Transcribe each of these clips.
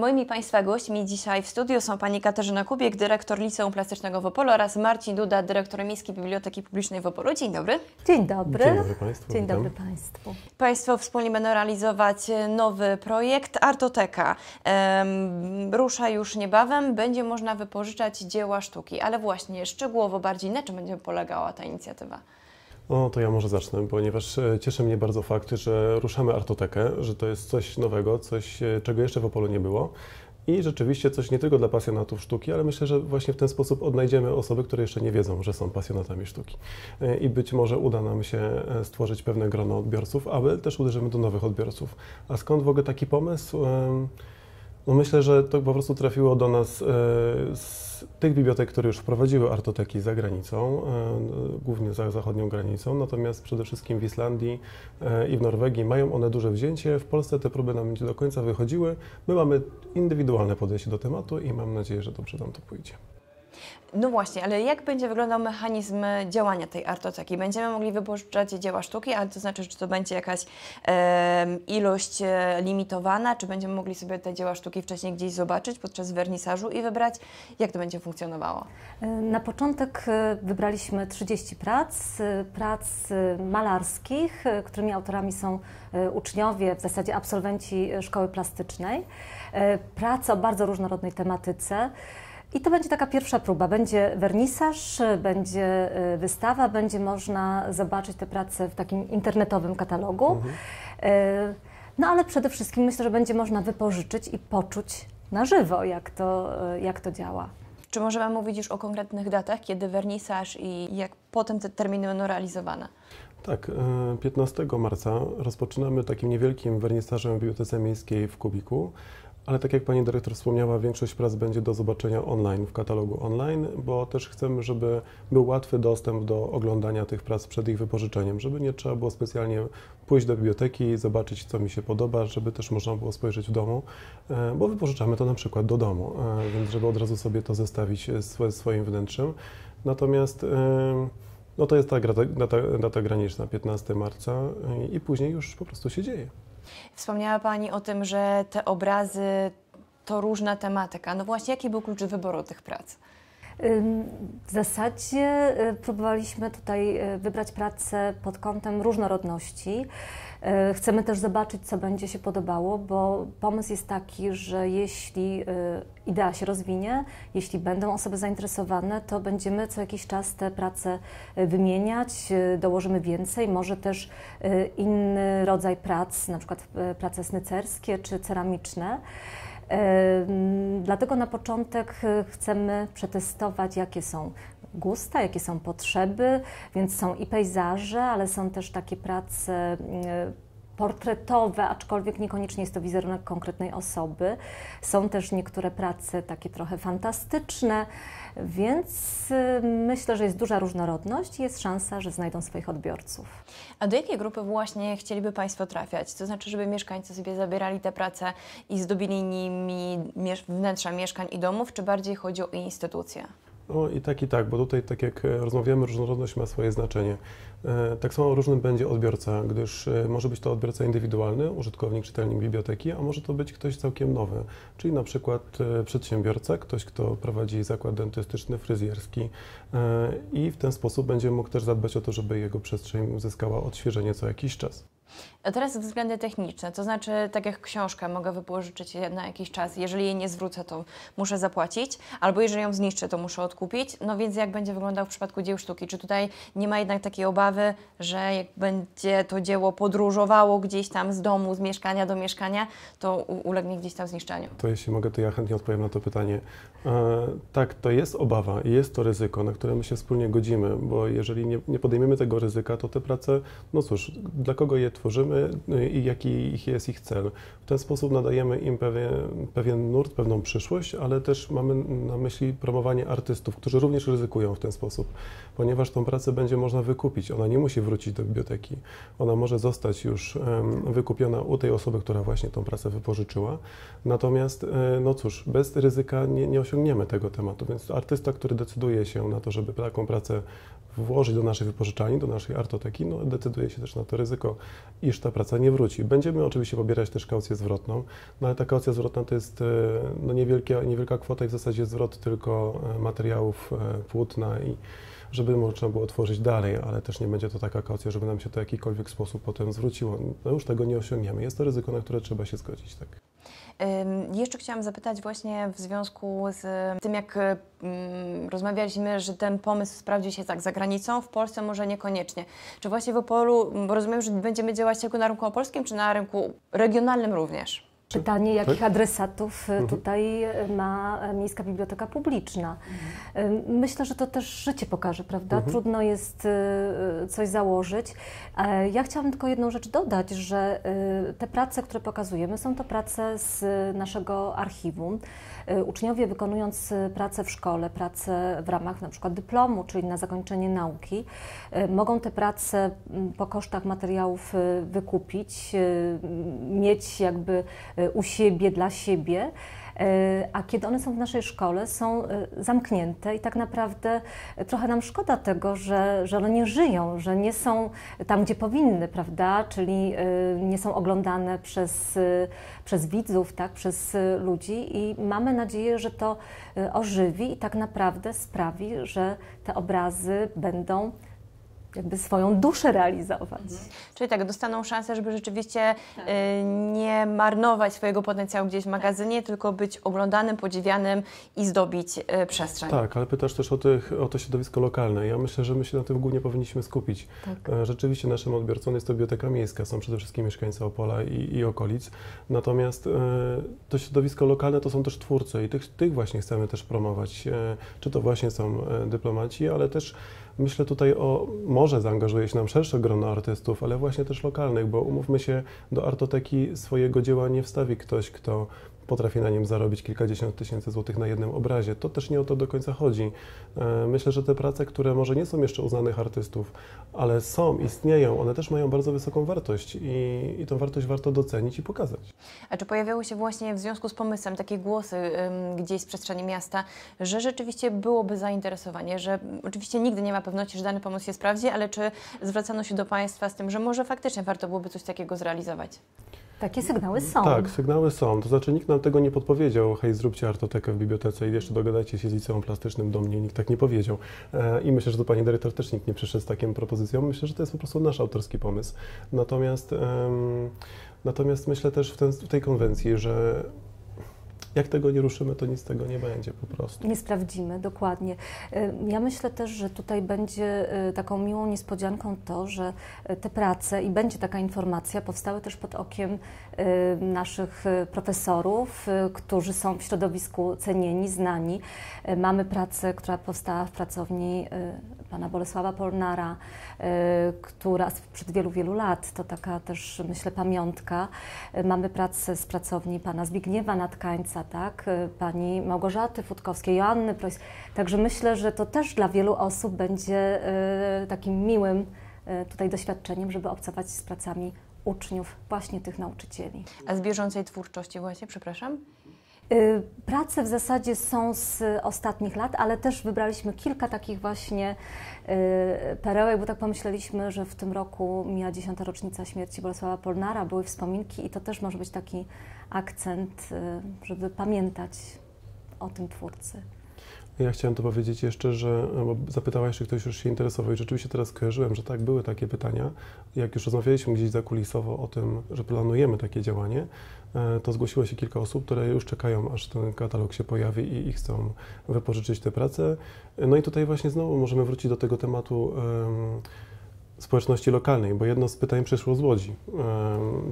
Moimi Państwa gośćmi dzisiaj w studiu są Pani Katarzyna Kubiek, dyrektor Liceum Plastycznego w Opolu oraz Marcin Duda, dyrektor Miejskiej Biblioteki Publicznej w Opolu. Dzień dobry. Dzień dobry. Dzień dobry Państwu. Dzień dobry Państwu. Państwo wspólnie będą realizować nowy projekt Artoteka. Em, rusza już niebawem, będzie można wypożyczać dzieła sztuki, ale właśnie szczegółowo bardziej na czym będzie polegała ta inicjatywa? No to ja może zacznę, ponieważ e, cieszy mnie bardzo fakt, że ruszamy Artotekę, że to jest coś nowego, coś, e, czego jeszcze w Opolu nie było. I rzeczywiście coś nie tylko dla pasjonatów sztuki, ale myślę, że właśnie w ten sposób odnajdziemy osoby, które jeszcze nie wiedzą, że są pasjonatami sztuki. E, I być może uda nam się stworzyć pewne grono odbiorców, ale też uderzymy do nowych odbiorców. A skąd w ogóle taki pomysł? No myślę, że to po prostu trafiło do nas e, z tych bibliotek, które już wprowadziły artoteki za granicą, e, głównie za zachodnią granicą, natomiast przede wszystkim w Islandii e, i w Norwegii mają one duże wzięcie. W Polsce te próby nam nie do końca wychodziły. My mamy indywidualne podejście do tematu i mam nadzieję, że dobrze nam to pójdzie. No właśnie, ale jak będzie wyglądał mechanizm działania tej artoteki? Będziemy mogli wypożyczać dzieła sztuki, ale to znaczy, czy to będzie jakaś em, ilość e, limitowana, czy będziemy mogli sobie te dzieła sztuki wcześniej gdzieś zobaczyć podczas wernisażu i wybrać, jak to będzie funkcjonowało? Na początek e, wybraliśmy 30 prac, e, prac e, malarskich, e, którymi autorami są e, uczniowie, w zasadzie absolwenci e, szkoły plastycznej. E, Prace o bardzo różnorodnej tematyce. I to będzie taka pierwsza próba. Będzie wernisaż, będzie e, wystawa, będzie można zobaczyć te prace w takim internetowym katalogu. E, No ale przede wszystkim myślę, że będzie można wypożyczyć i poczuć na żywo, jak to, e, jak to działa. Czy możemy mówić już o konkretnych datach, kiedy wernisaż i jak potem te terminy będą realizowane? Tak, e, 15 marca rozpoczynamy takim niewielkim wernisażem w Bibliotece Miejskiej w Kubiku, ale tak jak Pani Dyrektor wspomniała, większość prac będzie do zobaczenia online, w katalogu online, bo też chcemy, żeby był łatwy dostęp do oglądania tych prac przed ich wypożyczeniem, żeby nie trzeba było specjalnie pójść do biblioteki, zobaczyć, co mi się podoba, żeby też można było spojrzeć w domu, e, bo wypożyczamy to na przykład do domu, e, więc żeby od razu sobie to zestawić z swoim wnętrzem. Natomiast e, no to jest ta data, data, graniczna, 15 marca i później już po prostu się dzieje. Wspomniała Pani o tym, że te obrazy to różna tematyka. No właśnie, jaki był klucz wyboru tych prac? W zasadzie y, próbowaliśmy tutaj y, wybrać pracę pod kątem różnorodności. Y, Chcemy też zobaczyć, co będzie się podobało, bo pomysł jest taki, że jeśli idea się rozwinie, jeśli będą osoby zainteresowane, to będziemy co jakiś czas te prace wymieniać, dołożymy więcej, może też inny rodzaj prac, na przykład prace snycerskie czy ceramiczne. Dlatego na początek e, chcemy przetestować, jakie są gusta, jakie są potrzeby, więc są i pejzaże, ale są też takie prace e, portretowe, aczkolwiek niekoniecznie jest to wizerunek konkretnej osoby. Są też niektóre prace takie trochę fantastyczne, więc e, myślę, że jest duża różnorodność i jest szansa, że znajdą swoich odbiorców. A do jakiej grupy właśnie chcieliby Państwo trafiać? To znaczy, żeby mieszkańcy sobie zabierali te prace i zdobili nimi wnętrza mieszkań i domów, czy bardziej chodzi o instytucje? No i tak i tak, bo tutaj tak jak e, rozmawiamy, różnorodność ma swoje znaczenie. E, Tak samo różnym będzie odbiorca, gdyż e, może być to odbiorca indywidualny, użytkownik, czytelnik biblioteki, a może to być ktoś całkiem nowy, czyli na przykład przedsiębiorca, ktoś, kto prowadzi zakład dentystyczny, fryzjerski i w ten sposób będzie mógł też zadbać o to, żeby jego przestrzeń uzyskała odświeżenie co jakiś czas. A teraz względy techniczne, to znaczy, tak jak książkę mogę wypożyczyć na jakiś czas, jeżeli jej nie zwrócę, to muszę zapłacić, albo jeżeli ją zniszczę, to muszę odkupić. No więc jak będzie wyglądał w przypadku dzieł sztuki? Czy tutaj nie ma jednak takiej obawy, że jak będzie to dzieło podróżowało gdzieś tam z domu, z mieszkania do mieszkania, to ulegnie gdzieś tam zniszczeniu? To jeśli mogę, to ja chętnie odpowiem na to pytanie. E, tak, to jest obawa i jest to ryzyko, na które my się wspólnie godzimy, bo jeżeli nie, nie podejmiemy tego ryzyka, to te prace, no cóż, dla kogo je tworzymy y, i jaki ich jest ich cel. W ten sposób nadajemy im pewien, pewien nurt, pewną przyszłość, ale też mamy na myśli promowanie artystów, którzy również ryzykują w ten sposób, ponieważ tą pracę będzie można wykupić. Ona nie musi wrócić do biblioteki. Ona może zostać już wykupiona u tej osoby, która właśnie tą pracę wypożyczyła. Natomiast, e, no cóż, bez ryzyka nie, nie osiągniemy tego tematu, więc artysta, który decyduje się na to, żeby taką pracę włożyć do naszej wypożyczalni, do naszej artoteki, no decyduje się też na to ryzyko, iż ta praca nie wróci. Będziemy oczywiście pobierać też kaucję zwrotną, no ale ta kaucja zwrotna to jest e, no, niewielka, niewielka kwota i w zasadzie zwrot tylko e, materiałów, e, płótna i żeby można było tworzyć dalej, ale też nie będzie to taka kaucja, żeby nam się to w jakikolwiek sposób potem zwróciło. No już tego nie osiągniemy. Jest to ryzyko, na które trzeba się zgodzić. Tak. Jeszcze chciałam zapytać właśnie w związku z tym, jak rozmawialiśmy, że ten pomysł sprawdzi się tak za granicą, w Polsce może niekoniecznie. Czy właśnie w Opolu, bo rozumiem, że będziemy działać tylko na rynku opolskim, czy na rynku regionalnym również? Pytanie, jakich Tak? adresatów e, Mhm. tutaj e, ma e, Miejska Biblioteka Publiczna. E, Myślę, że to też życie pokaże, prawda? Mhm. Trudno jest coś założyć. Ja chciałabym tylko jedną rzecz dodać, że te prace, które pokazujemy, są to prace z naszego archiwum. Uczniowie wykonując pracę w szkole, pracę w ramach na przykład dyplomu, czyli na zakończenie nauki, mogą te prace po kosztach materiałów wykupić, mieć jakby u siebie, dla siebie. E, A kiedy one są w naszej szkole, są e, zamknięte i tak naprawdę trochę nam szkoda tego, że, że one nie żyją, że nie są tam, gdzie powinny, prawda? Czyli nie są oglądane przez, przez widzów, tak? przez ludzi i mamy nadzieję, że to ożywi i tak naprawdę sprawi, że te obrazy będą jakby swoją duszę realizować. Czyli tak, dostaną szansę, żeby rzeczywiście y, nie marnować swojego potencjału gdzieś w magazynie, tylko być oglądanym, podziwianym i zdobić y, przestrzeń. Tak, ale pytasz też o, tych, o to środowisko lokalne. Ja myślę, że my się na tym głównie powinniśmy skupić. Tak. E, Rzeczywiście naszym odbiorcą jest to biblioteka miejska, są przede wszystkim mieszkańcy Opola i, i okolic. Natomiast e, to środowisko lokalne to są też twórcy i tych, tych właśnie chcemy też promować. E, Czy to właśnie są dyplomaci, ale też myślę tutaj o, może zaangażuje się nam szersze grono artystów, ale właśnie też lokalnych, bo umówmy się, do artoteki swojego dzieła nie wstawi ktoś, kto potrafi na nim zarobić kilkadziesiąt tysięcy złotych na jednym obrazie. To też nie o to do końca chodzi. E, Myślę, że te prace, które może nie są jeszcze uznanych artystów, ale są, istnieją, one też mają bardzo wysoką wartość i, i tą wartość warto docenić i pokazać. A czy pojawiały się właśnie w związku z pomysłem takie głosy ym, gdzieś z przestrzeni miasta, że rzeczywiście byłoby zainteresowanie, że oczywiście nigdy nie ma pewności, że dany pomysł się sprawdzi, ale czy zwracano się do Państwa z tym, że może faktycznie warto byłoby coś takiego zrealizować? Takie sygnały są. Tak, sygnały są. To znaczy nikt nam tego nie podpowiedział, hej, zróbcie artotekę w bibliotece i jeszcze dogadajcie się z liceum plastycznym do mnie. Nikt tak nie powiedział. E, I myślę, że do pani dyrektor też nikt nie przyszedł z taką propozycją. Myślę, że to jest po prostu nasz autorski pomysł. Natomiast, natomiast myślę też w, ten, w tej konwencji, że jak tego nie ruszymy, to nic z tego nie będzie po prostu. Nie sprawdzimy, dokładnie. Y, Ja myślę też, że tutaj będzie y, taką miłą niespodzianką to, że y, te prace i będzie taka informacja powstały też pod okiem naszych profesorów, którzy są w środowisku cenieni, znani. Mamy pracę, która powstała w pracowni pana Bolesława Polnara, y, która sprzed wielu, wielu lat, to taka też myślę pamiątka. Y, Mamy pracę z pracowni pana Zbigniewa Natkańca, tak, y, pani Małgorzaty Futkowskiej, Joanny Projs. Także myślę, że to też dla wielu osób będzie takim miłym tutaj doświadczeniem, żeby obcować z pracami uczniów, właśnie tych nauczycieli. A z bieżącej twórczości właśnie, przepraszam? Y, Prace w zasadzie są z ostatnich lat, ale też wybraliśmy kilka takich właśnie y, perełek, bo tak pomyśleliśmy, że w tym roku mija dziesiąta rocznica śmierci Bolesława Polnara, były wspominki i to też może być taki akcent, y, żeby pamiętać o tym twórcy. Ja chciałem to powiedzieć jeszcze, że bo zapytałaś, czy ktoś już się interesował i rzeczywiście teraz skojarzyłem, że tak, były takie pytania. Jak już rozmawialiśmy gdzieś zakulisowo o tym, że planujemy takie działanie, e, to zgłosiło się kilka osób, które już czekają, aż ten katalog się pojawi i, i chcą wypożyczyć te prace. No i tutaj właśnie znowu możemy wrócić do tego tematu em, społeczności lokalnej, bo jedno z pytań przyszło z Łodzi.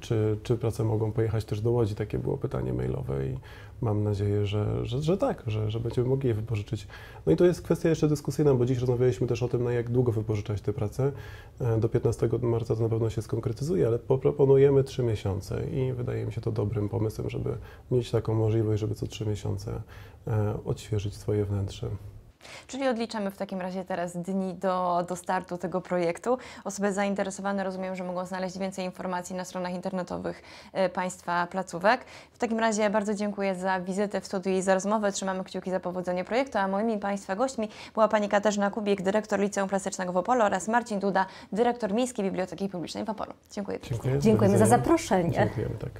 Czy, czy prace mogą pojechać też do Łodzi? Takie było pytanie mailowe i mam nadzieję, że, że, że tak, że, że będziemy mogli je wypożyczyć. No i to jest kwestia jeszcze dyskusyjna, bo dziś rozmawialiśmy też o tym, na jak długo wypożyczać te prace. E, Do 15 marca to na pewno się skonkretyzuje, ale poproponujemy 3 miesiące i wydaje mi się to dobrym pomysłem, żeby mieć taką możliwość, żeby co 3 miesiące e, odświeżyć swoje wnętrze. Czyli odliczamy w takim razie teraz dni do, do startu tego projektu. Osoby zainteresowane rozumiem, że mogą znaleźć więcej informacji na stronach internetowych e, Państwa placówek. W takim razie bardzo dziękuję za wizytę w studiu i za rozmowę. Trzymamy kciuki za powodzenie projektu, a moimi Państwa gośćmi była Pani Katarzyna Kubik, dyrektor Liceum Plastycznego w Opolu oraz Marcin Duda, dyrektor Miejskiej Biblioteki Publicznej w Opolu. Dziękuję. Dziękuję. Dziękujemy za zaproszenie. Dziękujemy, tak.